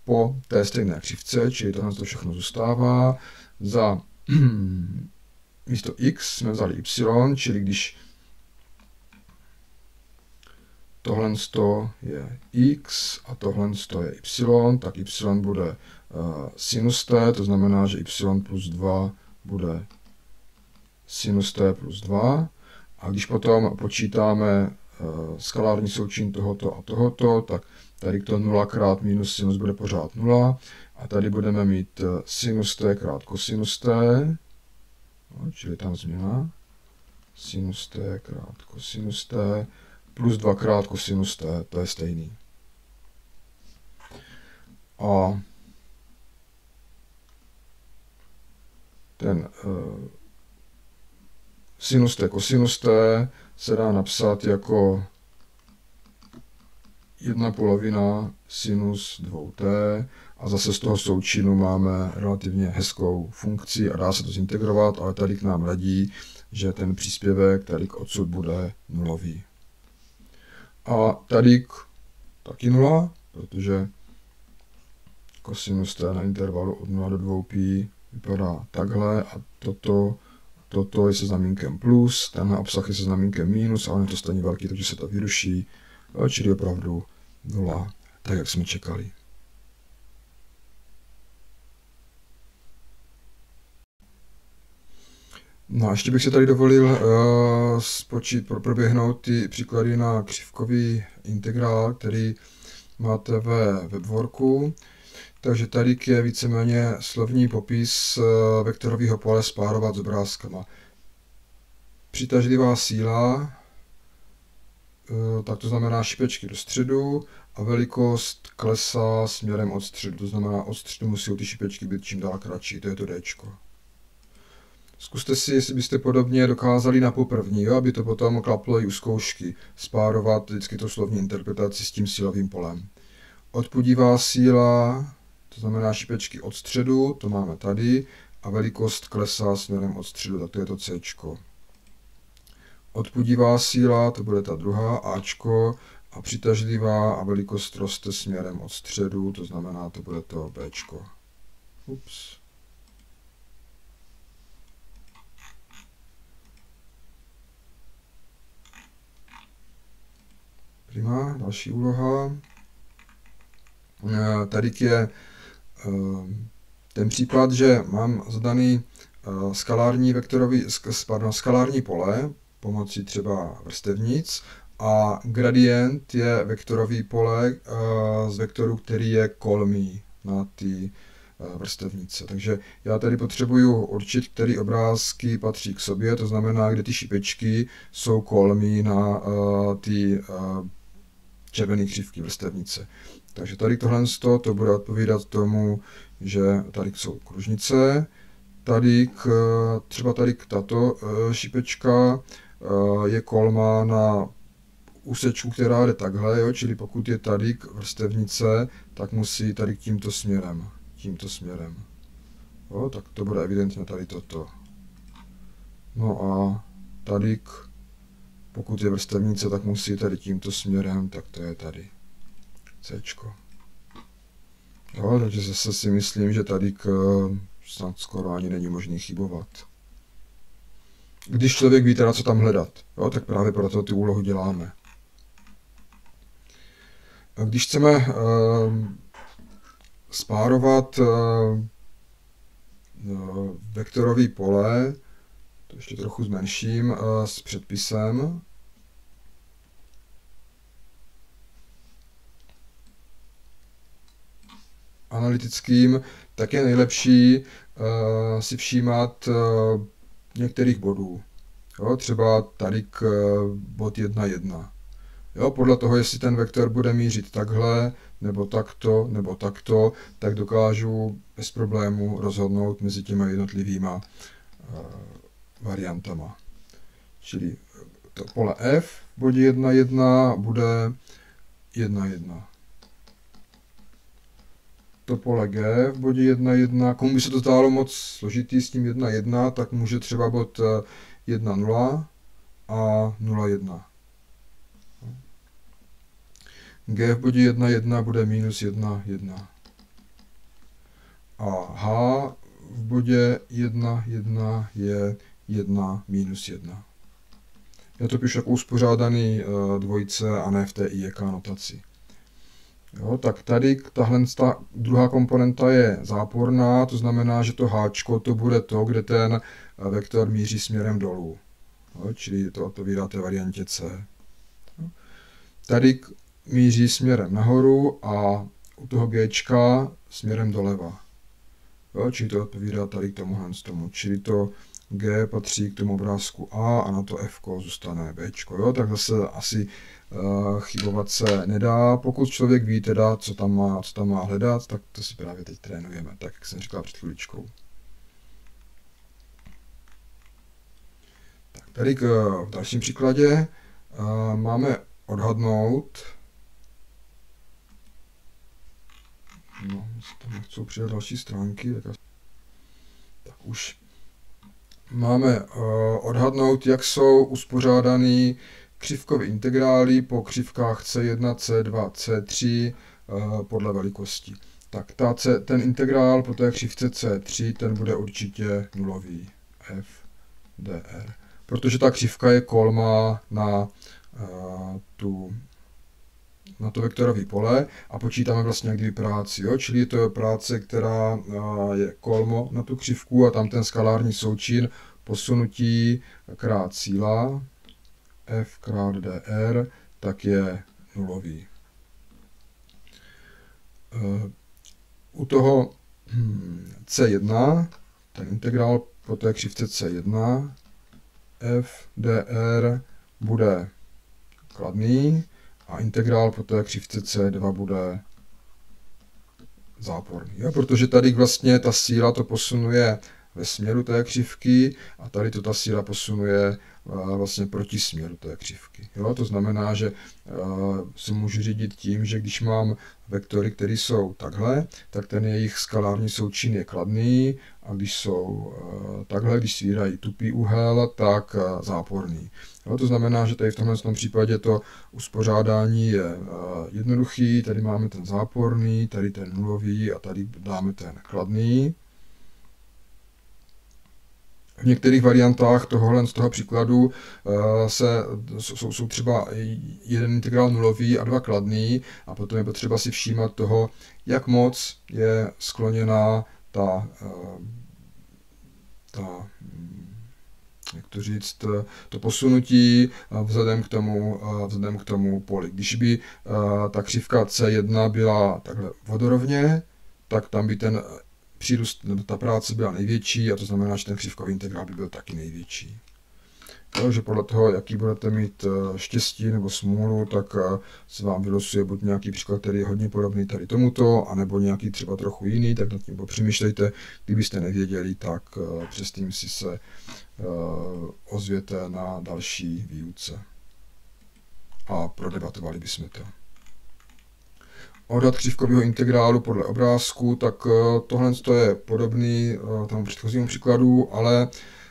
S1: po té stejné křivce, čili tohle to všechno zůstává. Za [clears throat] místo x jsme vzali y, čili když tohle je x a tohle je y, tak y bude uh, sinus t, to znamená, že y plus 2 bude sinus t plus 2. A když potom počítáme uh, skalární součin tohoto a tohoto, tak Tady to 0 krát minus sinus bude pořád 0. A tady budeme mít eh, sinus t krát kosinus t, no, čili tam změna. Sinus t krát kosinus t plus 2 krát kosinus t, to je stejný. A ten uh, sinus té kosinus t se dá napsat jako jedna polovina sinus 2t a zase z toho součinu máme relativně hezkou funkci a dá se to zintegrovat, ale tady k nám radí, že ten příspěvek tady odsud bude nulový. A tady taky nula, protože kosinus t na intervalu od 0 do 2π vypadá takhle a toto, toto je se znamínkem plus, tenhle obsah je se znamínkem minus a on je to stejně velký, takže se to vyruší, čili opravdu nula, tak jak jsme čekali. No a ještě bych se tady dovolil uh, spočít, pro, proběhnout ty příklady na křivkový integrál, který máte ve webworku. Takže tady je víceméně slovní popis uh, vektorového pole spárovat s obrázkama. Přitažlivá síla, tak to znamená šipečky do středu a velikost klesá směrem od středu, to znamená od středu musí ty šipečky být čím dál kratší, to je to D. Zkuste si, jestli byste podobně dokázali na poprvní, jo, aby to potom klaplo i u zkoušky, spárovat vždycky to slovní interpretaci s tím silovým polem. Odpudivá síla, to znamená šipečky od středu, to máme tady, a velikost klesá směrem od středu, tak to je to C. Odpudivá síla, to bude ta druhá, Ačko, a přitažlivá a velikost roste směrem od středu, to znamená, to bude to B. Ups. Prima, další úloha. Eh, tady je eh, ten případ, že mám zadaný eh, skalární, vektorový, pardon, skalární pole pomocí třeba vrstevnic a gradient je vektorový pole z vektoru, který je kolmý na ty vrstevnice. Takže já tady potřebuju určit, který obrázky patří k sobě, to znamená, kde ty šipečky jsou kolmý na ty červené křivky vrstevnice. Takže tady tohle to bude odpovídat tomu, že tady jsou kružnice, tady k, třeba tady k tato šipečka je kolma na úsečku, která jde takhle, jo, čili pokud je tady k vrstevnice, tak musí tady k tímto směrem, tímto směrem. Jo, tak to bude evidentně tady toto. No a tady k pokud je vrstevnice, tak musí tady tímto směrem, tak to je tady. C. Jo, takže zase si myslím, že tady k, snad skoro ani není možný chybovat. Když člověk ví teda, co tam hledat, jo, tak právě proto ty úlohu děláme. Když chceme uh, spárovat uh, vektorový pole, to ještě trochu zmenším uh, s předpisem. analytickým, tak je nejlepší uh, si všímat uh, některých bodů. Jo, třeba tady k uh, bod 1.1. Jo, podle toho, jestli ten vektor bude mířit takhle, nebo takto, nebo takto, tak dokážu bez problému rozhodnout mezi těma jednotlivýma uh, variantama. Čili to pole F v bodě 1.1 bude 1.1. To pole G v bodě 1.1. Komu by se to zdálo moc složitý s tím 1.1, tak může třeba bod 1.0 a 0.1. G v bodě 1.1 bude minus 1.1. A H v bodě 1.1 je 1 minus 1. Já to píšu jako uspořádaný uh, dvojice a ne v té IEK notaci. Jo, tak tady tahle ta druhá komponenta je záporná, to znamená, že to háčko to bude to, kde ten vektor míří směrem dolů. Jo, čili to odpovídá té variantě C. Jo. Tady míří směrem nahoru a u toho G směrem doleva. Jo, čili to odpovídá tady k tomu tomu. Čili to G patří k tomu obrázku A a na to F zůstane B. Jo? Tak zase asi chybovat se nedá. Pokud člověk ví teda, co tam, má, co tam má hledat, tak to si právě teď trénujeme, tak jak jsem říkal před chvíličkou. Tak tady k, v dalším příkladě uh, máme odhadnout, no, tam nechcou přidat další stránky, tak, tak už máme odhadnout, jak jsou uspořádaný křivkové integrály po křivkách C1, C2, C3 uh, podle velikosti. Tak ta C, ten integrál po té křivce C3, ten bude určitě nulový. F, dr. Protože ta křivka je kolma na uh, tu na to vektorové pole a počítáme vlastně jak práci. Jo? Čili je to práce, která uh, je kolmo na tu křivku a tam ten skalární součin posunutí krát síla f krát dr, tak je nulový. Uh, u toho hmm, C1, ten integrál po té křivce C1, f dr bude kladný a integrál po té křivce C2 bude záporný. Jo? Protože tady vlastně ta síla to posunuje ve směru té křivky a tady to ta síla posunuje vlastně proti směru té křivky. Jo? To znamená, že se můžu řídit tím, že když mám vektory, které jsou takhle, tak ten jejich skalární součin je kladný a když jsou takhle, když svírají tupý úhel, tak záporný. Jo? To znamená, že tady v tomhle případě to uspořádání je jednoduchý, tady máme ten záporný, tady ten nulový a tady dáme ten kladný. V některých variantách tohohle z toho příkladu eh, se, jsou, jsou třeba jeden integrál nulový a dva kladný a potom je potřeba si všímat toho, jak moc je skloněná ta, eh, ta jak to říct, to posunutí eh, vzhledem k tomu, vzhledem k tomu poli. Když by ta křivka C1 byla takhle vodorovně, tak tam by ten přírůst, nebo ta práce byla největší a to znamená, že ten křivkový integrál by byl taky největší. Takže podle toho, jaký budete mít eh, štěstí nebo smůlu, tak eh, se vám vylosuje buď nějaký příklad, který je hodně podobný tady tomuto, anebo nějaký třeba trochu jiný, tak nad tím popřemýšlejte. Kdybyste nevěděli, tak eh, přes tím si se ozvěte na další výuce. A prodebatovali bychom to odhad křivkového integrálu podle obrázku, tak eh, tohle je podobný eh, tomu předchozímu příkladu, ale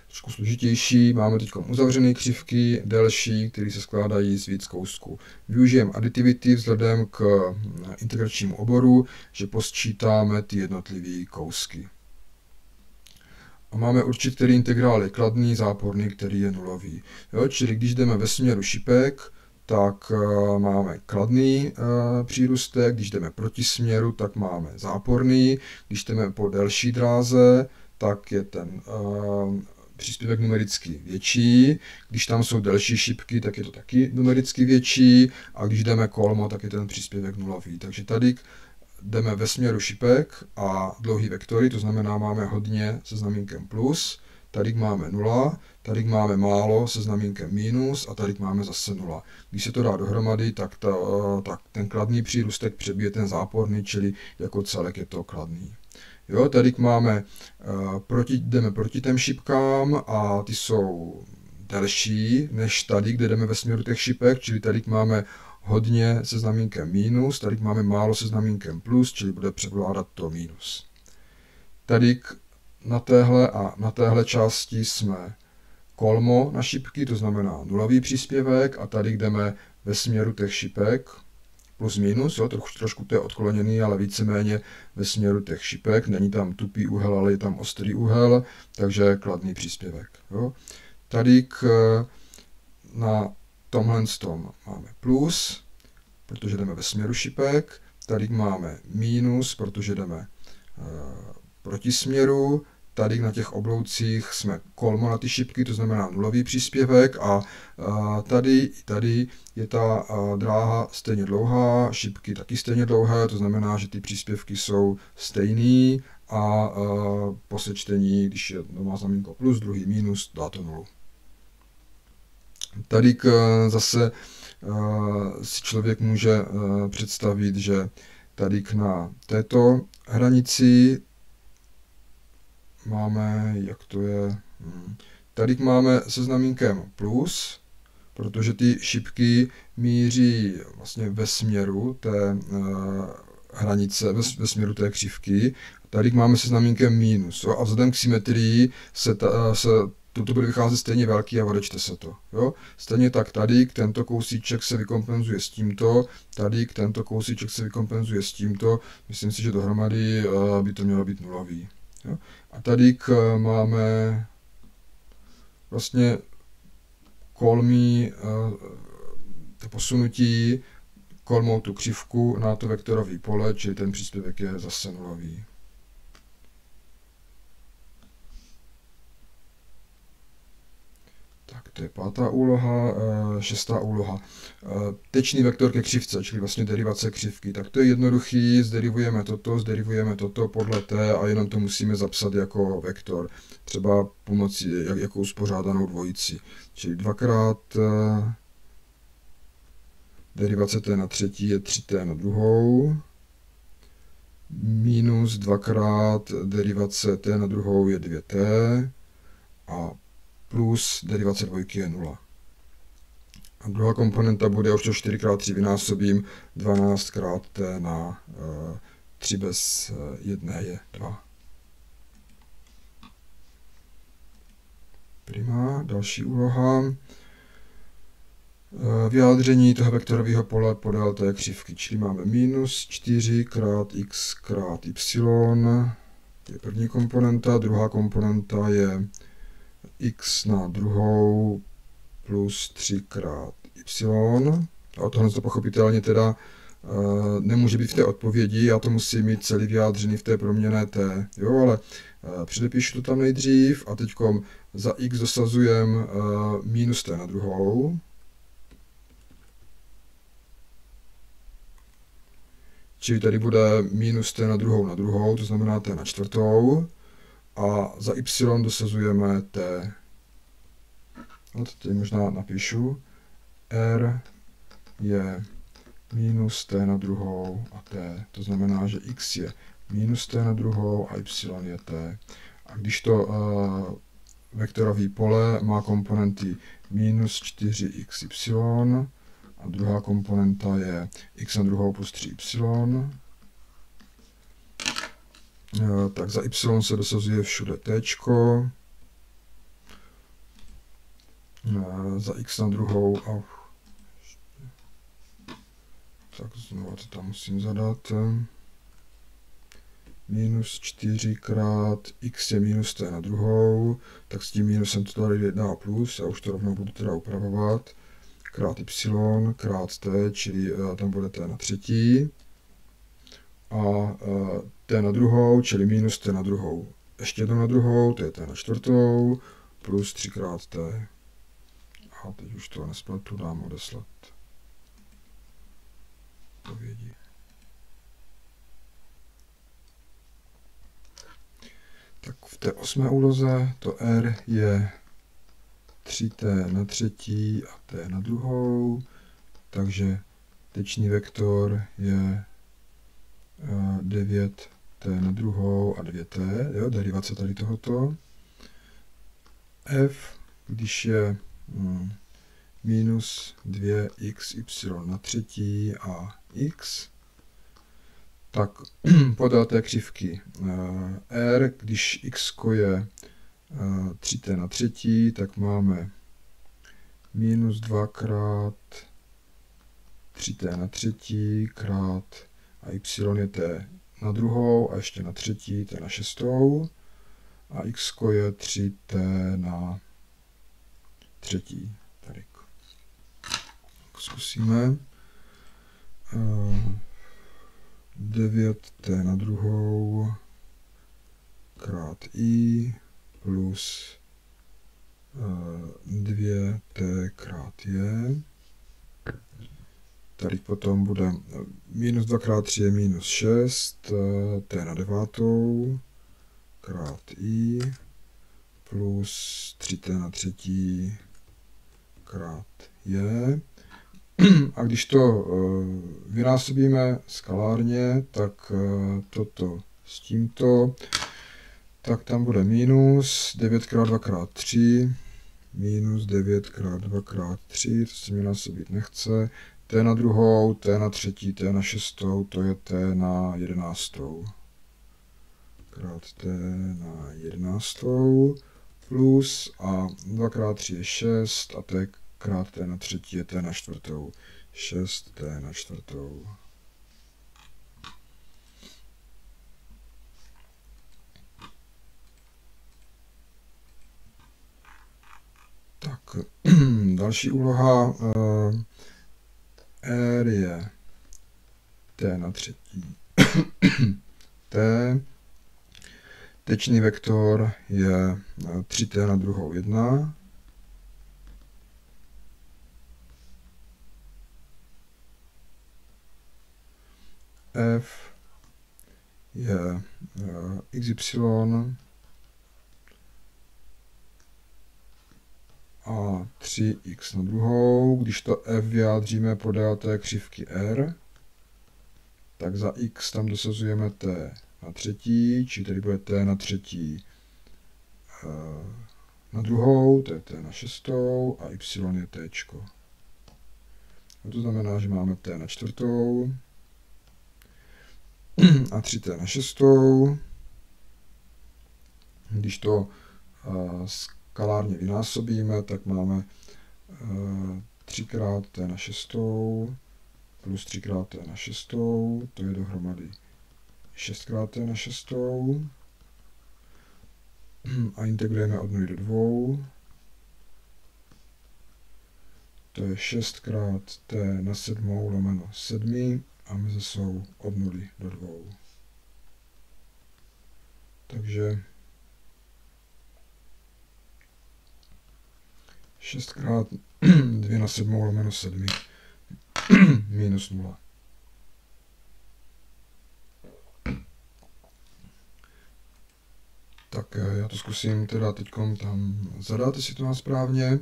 S1: trošku složitější. Máme teď uzavřené křivky, delší, které se skládají z víc kousků. Využijeme aditivity vzhledem k eh, integračnímu oboru, že posčítáme ty jednotlivé kousky. A máme určit, který integrál je kladný, záporný, který je nulový. Jo, čili když jdeme ve směru šipek, tak eh, máme kladný eh, přírůstek, když jdeme proti směru, tak máme záporný, když jdeme po delší dráze, tak je ten eh, příspěvek numericky větší, když tam jsou delší šipky, tak je to taky numericky větší a když jdeme kolmo, tak je ten příspěvek nulový. Takže tady jdeme ve směru šipek a dlouhý vektory, to znamená máme hodně se znamínkem plus, tady máme 0, tady máme málo se znamínkem minus a tady máme zase 0. Když se to dá dohromady, tak, ta, tak ten kladný přírůstek přebije ten záporný, čili jako celek je to kladný. Jo, tady máme, uh, proti, jdeme proti těm šipkám a ty jsou delší než tady, kde jdeme ve směru těch šipek, čili tady máme hodně se znamínkem minus, tady máme málo se znamínkem plus, čili bude převládat to minus. Tady na téhle a na téhle části jsme kolmo na šipky, to znamená nulový příspěvek a tady jdeme ve směru těch šipek, plus minus, jo, trošku, trošku to je odkloněný, ale víceméně ve směru těch šipek, není tam tupý úhel, ale je tam ostrý úhel, takže kladný příspěvek. Jo. Tady k, na tomhle tom máme plus, protože jdeme ve směru šipek, tady máme minus, protože jdeme e, proti směru, tady na těch obloucích jsme kolmo na ty šipky, to znamená nulový příspěvek a, tady, tady je ta dráha stejně dlouhá, šipky taky stejně dlouhé, to znamená, že ty příspěvky jsou stejný a po sečtení, když je má znamínko plus, druhý minus, dá to nulu. Tady k, zase si člověk může představit, že tady na této hranici máme, jak to je, hm, tady máme se znamínkem plus, protože ty šipky míří vlastně ve směru té uh, hranice, ve, ve směru té křivky. Tady máme se znamínkem minus. Jo? A vzhledem k symetrii se, ta, se toto bude vycházet stejně velký a odečte se to. Jo? Stejně tak tady k tento kousíček se vykompenzuje s tímto, tady k tento kousíček se vykompenzuje s tímto. Myslím si, že dohromady uh, by to mělo být nulový. Jo? A tady k, máme vlastně kolmí uh, to posunutí kolmou tu křivku na to vektorový pole, čili ten příspěvek je zase nulový. Tak to je pátá úloha, eh, šestá úloha. Eh, tečný vektor ke křivce, čili vlastně derivace křivky. Tak to je jednoduchý, zderivujeme toto, zderivujeme toto podle t a jenom to musíme zapsat jako vektor. Třeba pomocí jako uspořádanou dvojici. Čili dvakrát eh, derivace t na třetí je 3t na druhou, minus dvakrát derivace t na druhou je 2t a plus derivace dvojky je 0. A druhá komponenta bude, už to 4x3 vynásobím, 12x t na 3 bez 1 je 2. Prima, další úloha. Eh, vyjádření toho vektorového pole podél té křivky, čili máme minus 4 krát x krát y, je první komponenta, druhá komponenta je x na druhou plus 3 krát y. A tohle to pochopitelně teda uh, nemůže být v té odpovědi, já to musím mít celý vyjádřený v té proměné t. Jo, ale uh, předepíšu to tam nejdřív a teď za x dosazujem uh, minus t na druhou. Čili tady bude minus t na druhou na druhou, to znamená t na čtvrtou. A za y dosazujeme t. No to tady možná napíšu. r je minus t na druhou a t. To znamená, že x je minus t na druhou a y je t. A když to uh, vektorový pole má komponenty minus 4xy, a druhá komponenta je x na druhou plus 3y. E, tak za y se dosazuje všude t. E, za x na druhou a tak znovu to tam musím zadat. Minus 4 krát x je minus t na druhou, tak s tím minusem to tady dá plus, já už to rovnou budu teda upravovat krát y krát t, čili uh, tam bude t na třetí. A t na druhou, čili minus t na druhou. Ještě jednou na druhou, to je t na čtvrtou, plus 3 krát t. A teď už to nespletu, dám odeslat povědi. Tak v té osmé úloze to r je 3t na třetí a t na druhou, takže tečný vektor je 9t eh, na druhou a 2t, jo, derivace tady tohoto. f, když je mm, minus 2xy na třetí a x, tak [clears throat] podél té křivky eh, r, když x je 3t na třetí, tak máme minus 2 krát 3t na třetí krát a y je t na druhou a ještě na třetí, t na šestou a x je 3t na třetí. Tady. Zkusíme. 9t na druhou krát i plus 2t krát je. Tady potom bude minus 2 krát 3 je minus 6, t na devátou krát i plus 3t na třetí krát je. [clears throat] A když to vynásobíme skalárně, tak toto s tímto tak tam bude minus 9 krát 2 krát 3, minus 9 krát 2 krát 3, to se mi násobit nechce, t na druhou, t na třetí, t na šestou, to je t na jedenáctou. Krát t na jedenáctou plus a 2 krát 3 je 6 a t krát t na třetí je t na čtvrtou. 6t na čtvrtou. Tak, [clears throat] další úloha uh, R je t na třetí. [coughs] t. Tečný vektor je 3t na druhou 1. f je uh, xy a 3x na druhou. Když to f vyjádříme podél té křivky r, tak za x tam dosazujeme t na třetí, či tedy bude t na třetí uh, na druhou, to je t na šestou a y je t. A to znamená, že máme t na čtvrtou, a 3t na šestou. Když to skalárně vynásobíme, tak máme 3 krát t na šestou plus 3 krát t na šestou, to je dohromady 6 krát t na šestou. A integrujeme od 0 do 2. To je 6 krát t na sedmou lomeno 7 a meze jsou od 0 do 2. Takže 6 krát 2 na 7 lomeno 7 [clears throat] minus 0. Tak eh, já to zkusím teda teď tam zadat, jestli to má správně.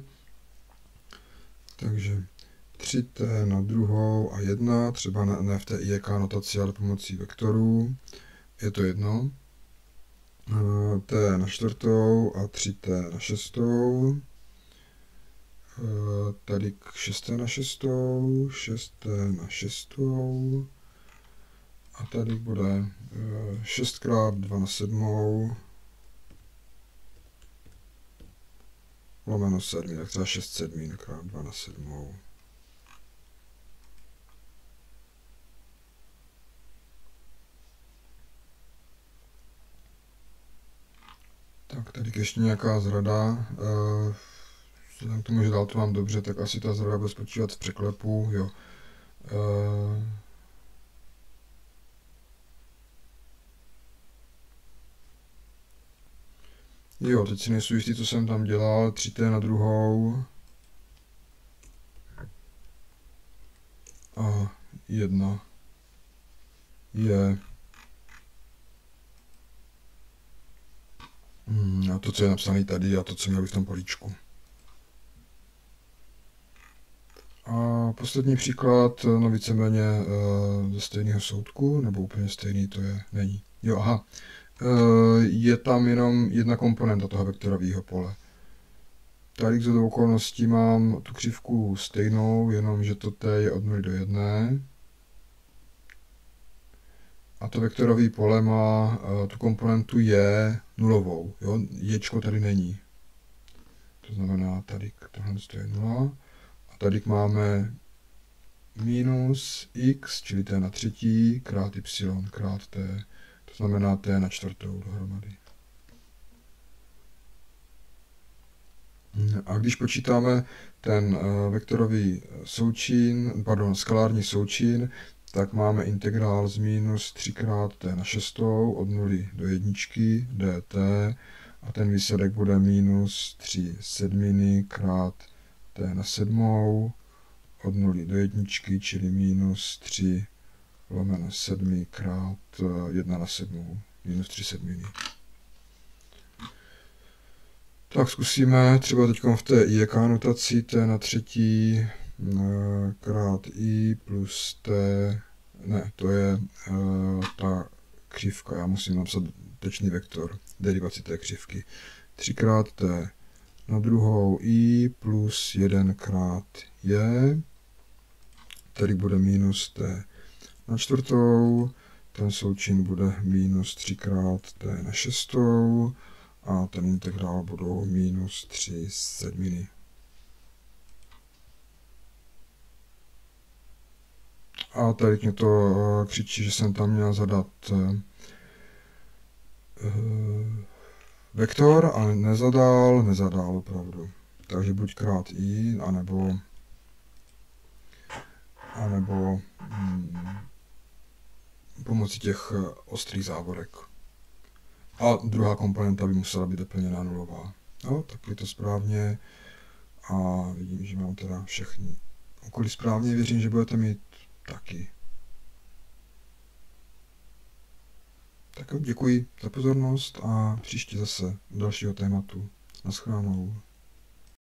S1: Takže 3t na druhou a 1, třeba na, ne v té IEK notaci, ale pomocí vektorů. Je to jedno. Eh, t na čtvrtou a 3t na šestou. Eh, tady k 6 na šestou, 6 na šestou. A tady bude 6 krát 2 na sedmou. Lomeno 7, tak třeba 6 sedmín krát 2 na sedmou. Tak tady ještě nějaká zrada. Vzhledem k tomu, že dál to mám dobře, tak asi ta zrada bude spočívat v překlepu. Jo. Uh, Jo, teď si nejsou jistý, co jsem tam dělal. 3T na druhou. A jedna je Hmm, a to, co je napsané tady a to, co měl v tom políčku. A poslední příklad, no víceméně uh, ze stejného soudku, nebo úplně stejný to je, není. Jo, aha. Uh, je tam jenom jedna komponenta toho vektorového pole. Tady z okolností mám tu křivku stejnou, jenom že to t je od 0 do 1. A to vektorové pole má tu komponentu je nulovou. Jo? Ječko tady není. To znamená, tady tohle je 0. Tady máme minus x, čili t na třetí, krát y, krát t. To znamená t na čtvrtou dohromady. A když počítáme ten uh, vektorový součin, pardon, skalární součin, tak máme integrál z minus 3 krát t na šestou od 0 do jedničky dt a ten výsledek bude minus 3 sedminy krát t na sedmou od 0 do jedničky, čili minus 3 lomeno 7 krát 1 na sedmou, minus 3 sedminy. Tak zkusíme třeba teď v té IEK notaci t na třetí krát i plus t, ne, to je uh, ta křivka, já musím napsat tečný vektor, derivaci té křivky. 3 krát t na druhou i plus 1 krát je, tady bude minus t na čtvrtou, ten součin bude minus 3 krát t na šestou a ten integrál budou minus 3 sedminy. A tady mě to eh, křičí, že jsem tam měl zadat uh, vektor, ale nezadal, nezadal opravdu. Takže buď krát i, anebo, anebo hmm, pomocí těch ostrých závorek. A druhá komponenta by musela být doplněná nulová. No, tak je to správně. A vidím, že mám teda všechny úkoly správně. Věřím, že budete mít taky. Tak děkuji za pozornost a příště zase dalšího tématu. Naschledanou.